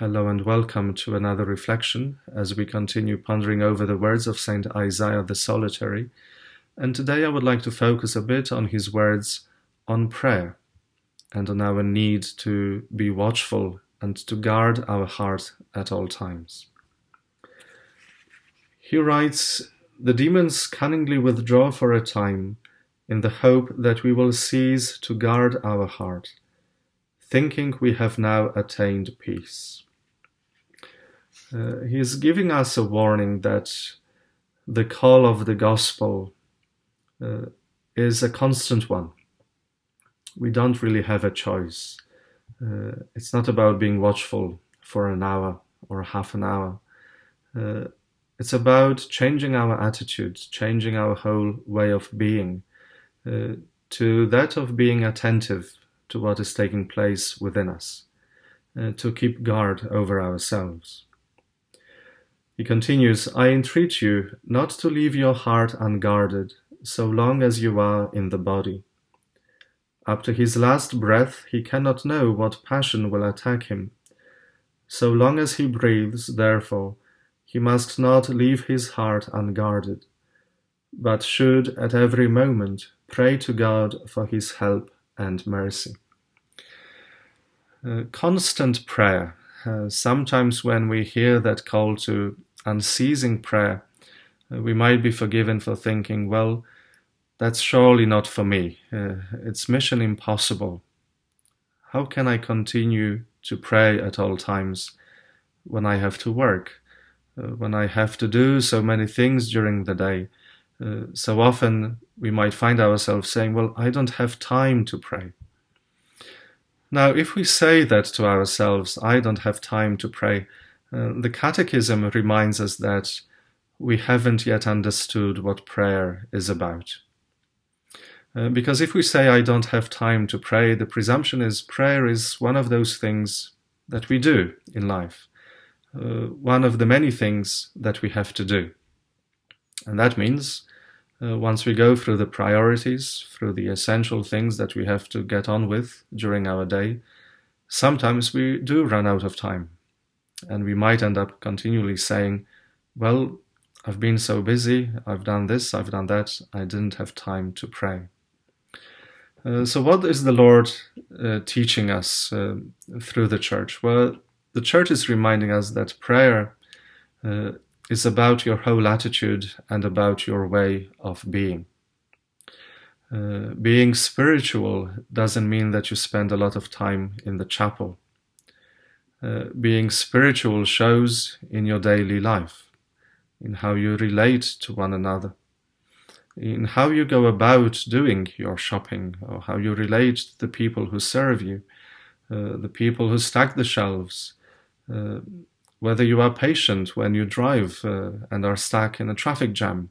Hello and welcome to another reflection as we continue pondering over the words of Saint Isaiah the Solitary. And today I would like to focus a bit on his words on prayer and on our need to be watchful and to guard our heart at all times. He writes, The demons cunningly withdraw for a time in the hope that we will cease to guard our heart, thinking we have now attained peace. Uh, he is giving us a warning that the call of the gospel uh, is a constant one. We don't really have a choice. Uh, it's not about being watchful for an hour or half an hour. Uh, it's about changing our attitudes, changing our whole way of being uh, to that of being attentive to what is taking place within us, uh, to keep guard over ourselves. He continues, I entreat you not to leave your heart unguarded so long as you are in the body. Up to his last breath, he cannot know what passion will attack him. So long as he breathes, therefore, he must not leave his heart unguarded, but should at every moment pray to God for his help and mercy. Uh, constant prayer. Uh, sometimes when we hear that call to unceasing prayer, uh, we might be forgiven for thinking, well, that's surely not for me. Uh, it's mission impossible. How can I continue to pray at all times when I have to work, uh, when I have to do so many things during the day? Uh, so often we might find ourselves saying, Well, I don't have time to pray. Now, if we say that to ourselves, I don't have time to pray, uh, the Catechism reminds us that we haven't yet understood what prayer is about. Uh, because if we say, I don't have time to pray, the presumption is prayer is one of those things that we do in life, uh, one of the many things that we have to do. And that means uh, once we go through the priorities, through the essential things that we have to get on with during our day, sometimes we do run out of time. And we might end up continually saying, Well, I've been so busy, I've done this, I've done that, I didn't have time to pray. Uh, so, what is the Lord uh, teaching us uh, through the church? Well, the church is reminding us that prayer uh, is about your whole attitude and about your way of being. Uh, being spiritual doesn't mean that you spend a lot of time in the chapel. Being spiritual shows in your daily life, in how you relate to one another in how you go about doing your shopping, or how you relate to the people who serve you, uh, the people who stack the shelves, uh, whether you are patient when you drive uh, and are stuck in a traffic jam.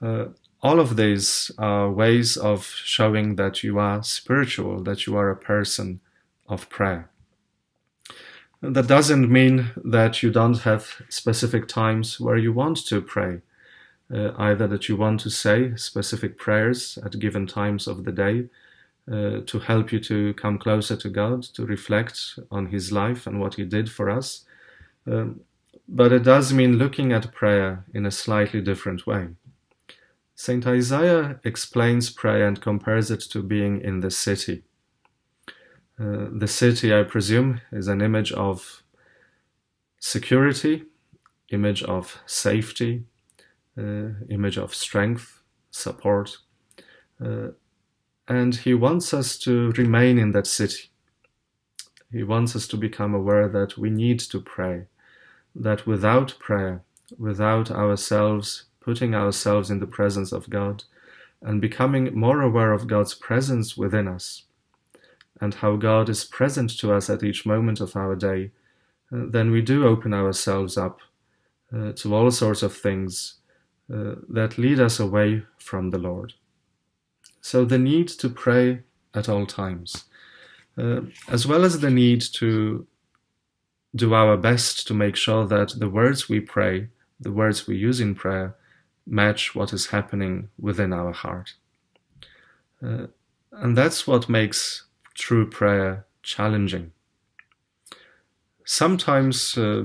Uh, all of these are ways of showing that you are spiritual, that you are a person of prayer. That doesn't mean that you don't have specific times where you want to pray uh, either that you want to say specific prayers at given times of the day uh, to help you to come closer to God, to reflect on His life and what He did for us. Um, but it does mean looking at prayer in a slightly different way. Saint Isaiah explains prayer and compares it to being in the city. Uh, the city, I presume, is an image of security, image of safety, uh, image of strength, support. Uh, and he wants us to remain in that city. He wants us to become aware that we need to pray, that without prayer, without ourselves putting ourselves in the presence of God and becoming more aware of God's presence within us and how God is present to us at each moment of our day, uh, then we do open ourselves up uh, to all sorts of things uh, that lead us away from the Lord. So, the need to pray at all times, uh, as well as the need to do our best to make sure that the words we pray, the words we use in prayer, match what is happening within our heart. Uh, and that's what makes true prayer challenging. sometimes uh,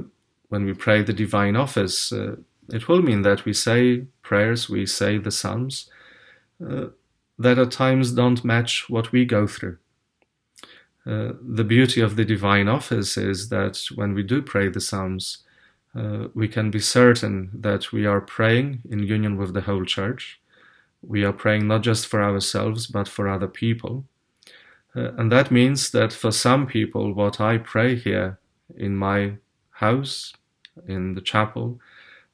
when we pray the divine office, uh, it will mean that we say prayers, we say the Psalms uh, that at times don't match what we go through. Uh, the beauty of the divine office is that when we do pray the Psalms, uh, we can be certain that we are praying in union with the whole church. We are praying not just for ourselves, but for other people. Uh, and that means that for some people, what I pray here in my house, in the chapel,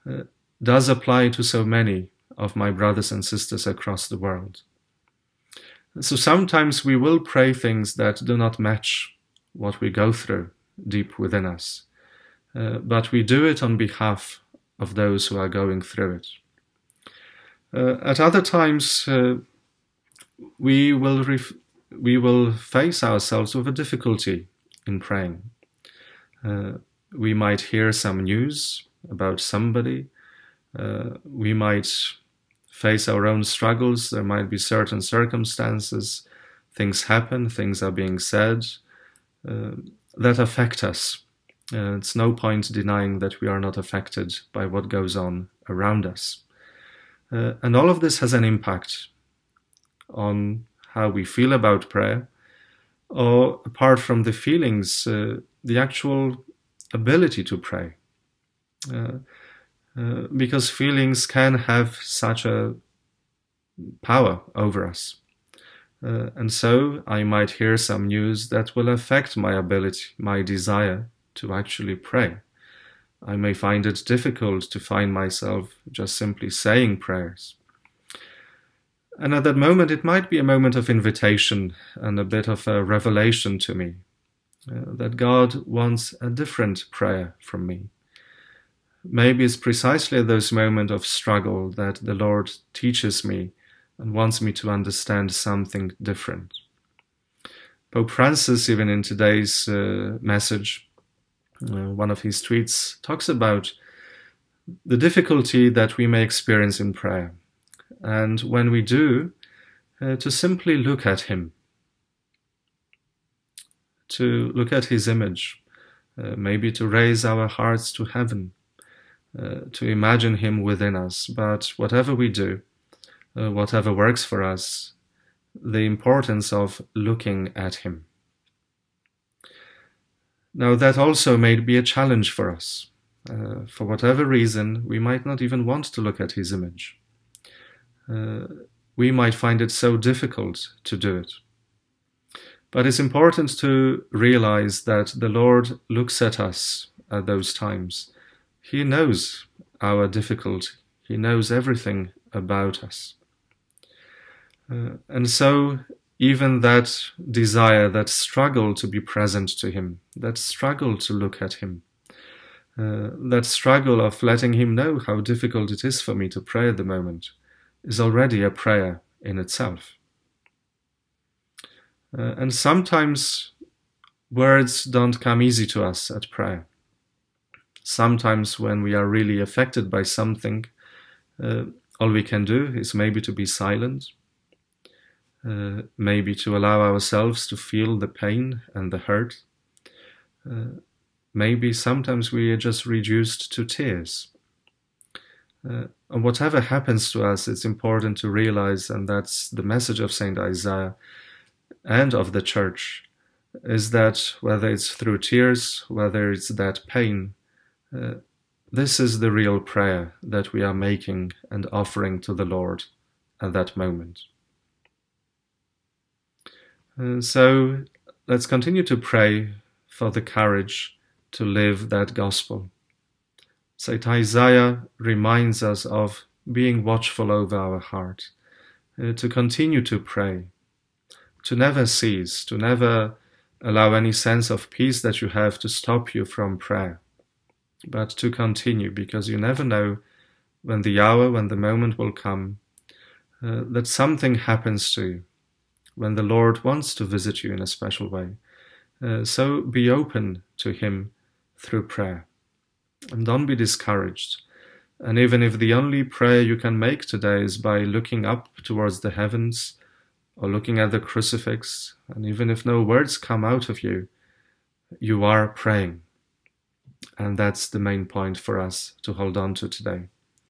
uh, does apply to so many of my brothers and sisters across the world. So sometimes we will pray things that do not match what we go through deep within us, uh, but we do it on behalf of those who are going through it. Uh, at other times, uh, we will we will face ourselves with a difficulty in praying. Uh, we might hear some news about somebody. Uh, we might face our own struggles. There might be certain circumstances, things happen, things are being said uh, that affect us. Uh, it's no point denying that we are not affected by what goes on around us. Uh, and all of this has an impact on how we feel about prayer, or apart from the feelings, uh, the actual ability to pray. Uh, uh, because feelings can have such a power over us. Uh, and so I might hear some news that will affect my ability, my desire to actually pray. I may find it difficult to find myself just simply saying prayers. And at that moment, it might be a moment of invitation and a bit of a revelation to me uh, that God wants a different prayer from me. Maybe it's precisely at those moments of struggle that the Lord teaches me and wants me to understand something different. Pope Francis, even in today's uh, message, uh, one of his tweets talks about the difficulty that we may experience in prayer. And when we do, uh, to simply look at him, to look at his image, uh, maybe to raise our hearts to heaven, uh, to imagine him within us. But whatever we do, uh, whatever works for us, the importance of looking at him. Now, that also may be a challenge for us. Uh, for whatever reason, we might not even want to look at his image. Uh, we might find it so difficult to do it. But it's important to realize that the Lord looks at us at those times. He knows our difficulty, He knows everything about us. Uh, and so, even that desire, that struggle to be present to Him, that struggle to look at Him, uh, that struggle of letting Him know how difficult it is for me to pray at the moment, is already a prayer in itself. Uh, and sometimes words don't come easy to us at prayer. Sometimes, when we are really affected by something, uh, all we can do is maybe to be silent, uh, maybe to allow ourselves to feel the pain and the hurt. Uh, maybe sometimes we are just reduced to tears. Uh, and whatever happens to us, it's important to realize, and that's the message of Saint Isaiah and of the church, is that whether it's through tears, whether it's that pain, uh, this is the real prayer that we are making and offering to the Lord at that moment. Uh, so let's continue to pray for the courage to live that gospel. St. Isaiah reminds us of being watchful over our heart, uh, to continue to pray, to never cease, to never allow any sense of peace that you have to stop you from prayer, but to continue because you never know when the hour, when the moment will come, uh, that something happens to you, when the Lord wants to visit you in a special way. Uh, so be open to Him through prayer. And don't be discouraged. And even if the only prayer you can make today is by looking up towards the heavens or looking at the crucifix, and even if no words come out of you, you are praying. And that's the main point for us to hold on to today.